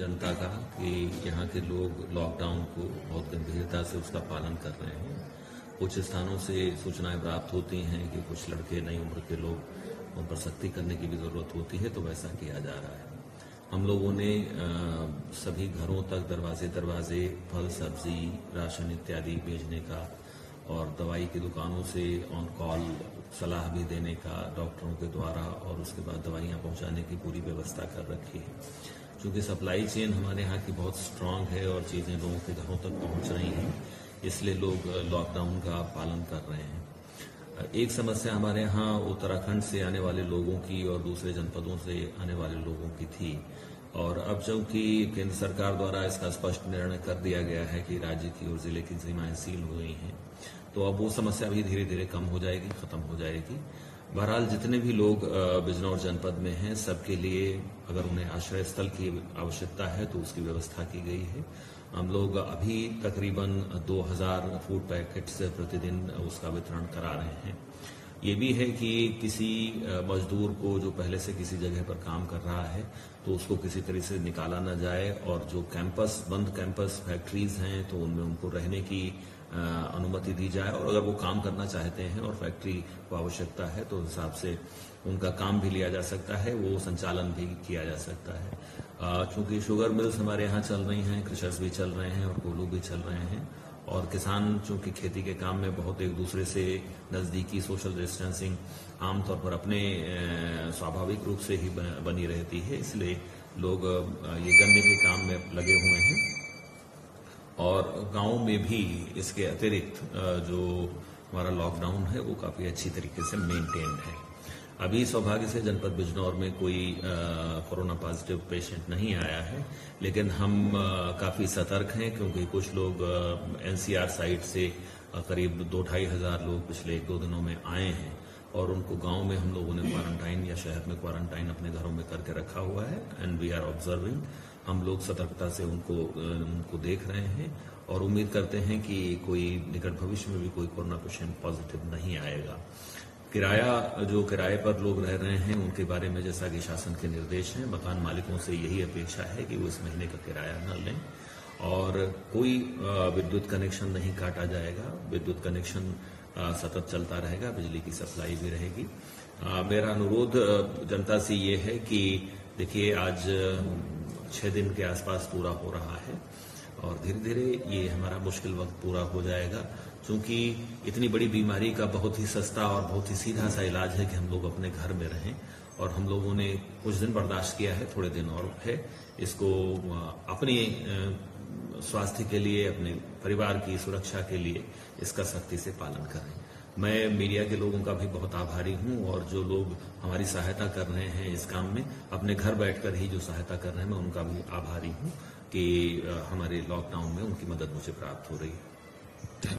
के लोग लॉकडाउन को बहुत गंभीरता से उसका पालन कर रहे हैं। कुछ स्थानों से सूचनाएँ प्राप्त होती हैं कि कुछ लड़के नई उम्र के लोग उन पर सख्ती करने की भी ज़रूरत होती है तो वैसा किया जा रहा है। हम लोगों ने सभी घरों तक दरवाजे दरवाजे फल, सब्ज़ी, राशन इत्यादि भेजने का और दवाई की दुकानों से ऑन कॉल सलाह भी देने का डॉक्टरों के द्वारा और उसके बाद दवाइयाँ पहुँचाने की पूरी व्यवस्था कर रखी है। क्योंकि सप्लाई चेन हमारे यहाँ की बहुत स्ट्रांग है और चीज़ें लोगों के घरों तक पहुँच रही हैं, इसलिए लोग लॉकडाउन का पालन कर रहे हैं। एक समस्या हमारे यहाँ उत्तराखंड से आने वाले लोगों की और दूसरे जनपदों से आने वाले लोगों की थी। और अब चूँकि केंद्र सरकार द्वारा इसका स्पष्ट निर्णय कर दिया गया है कि राज्य की और ज़िले की सीमाएँ सील हो गई हैं तो अब वो समस्या भी धीरे धीरे कम हो जाएगी, खत्म हो जाएगी। बहरहाल जितने भी लोग बिजनौर जनपद में हैं, सबके लिए अगर उन्हें आश्रय स्थल की आवश्यकता है तो उसकी व्यवस्था की गई है। हम लोग अभी तकरीबन 2000 फ़ूड पैकेट्स प्रतिदिन उसका वितरण करा रहे हैं। ये भी है कि किसी मजदूर को जो पहले से किसी जगह पर काम कर रहा है तो उसको किसी तरह से निकाला ना जाए और जो कैंपस, बंद कैंपस फैक्ट्रीज हैं तो उनमें उनको रहने की अनुमति दी जाए और अगर वो काम करना चाहते हैं और फैक्ट्री को आवश्यकता है तो हिसाब से उनका काम भी लिया जा सकता है, वो संचालन भी किया जा सकता है। चूँकि शुगर मिल्स हमारे यहाँ चल रही हैं क्रशर्स भी चल रहे हैं और कोलू भी चल रहे हैं और किसान चूँकि खेती के काम में बहुत एक दूसरे से नजदीकी सोशल डिस्टेंसिंग आमतौर पर अपने स्वाभाविक रूप से ही बनी रहती है, इसलिए लोग ये गन्ने के काम में लगे हुए हैं। और गाँव में भी इसके अतिरिक्त जो हमारा लॉकडाउन है, वो काफ़ी अच्छी तरीके से मेंटेन्ड है। अभी सौभाग्य से जनपद बिजनौर में कोई कोरोना पॉजिटिव पेशेंट नहीं आया है, लेकिन हम काफ़ी सतर्क हैं क्योंकि कुछ लोग एनसीआर साइट से करीब दो ढाई हज़ार लोग पिछले एक दो दिनों में आए हैं और उनको गाँव में हम लोगों ने क्वारंटाइन या शहर में क्वारंटाइन अपने घरों में करके रखा हुआ है एंड वी आर ऑब्जर्विंग हम लोग सतर्कता से उनको उनको देख रहे हैं और उम्मीद करते हैं कि कोई निकट भविष्य में भी कोई कोरोना पेशेंट पॉजिटिव नहीं आएगा। किराया, जो किराए पर लोग रह रहे हैं, उनके बारे में जैसा कि शासन के निर्देश हैं, मकान मालिकों से यही अपेक्षा है कि वो इस महीने का किराया न लें। और कोई विद्युत कनेक्शन नहीं काटा जाएगा। विद्युत कनेक्शन सतत चलता रहेगा, बिजली की सप्लाई भी रहेगी। मेरा अनुरोध जनता से ये है कि देखिए, आज, छह दिन के आसपास पूरा हो रहा है। और धीरे धीरे ये हमारा मुश्किल वक्त पूरा हो जाएगा। क्योंकि इतनी बड़ी बीमारी का बहुत ही सस्ता और बहुत ही सीधा सा इलाज है कि हम लोग अपने घर में रहें और हम लोगों ने कुछ दिन बर्दाश्त किया है, थोड़े दिन और है। इसको अपने स्वास्थ्य के लिए, अपने परिवार की सुरक्षा के लिए इसका सख्ती से पालन करें। मैं मीडिया के लोगों का भी बहुत आभारी हूँ और जो लोग हमारी सहायता कर रहे हैं इस काम में, अपने घर बैठकर ही जो सहायता कर रहे हैं, मैं उनका भी आभारी हूँ कि हमारे लॉकडाउन में उनकी मदद मुझे प्राप्त हो रही है।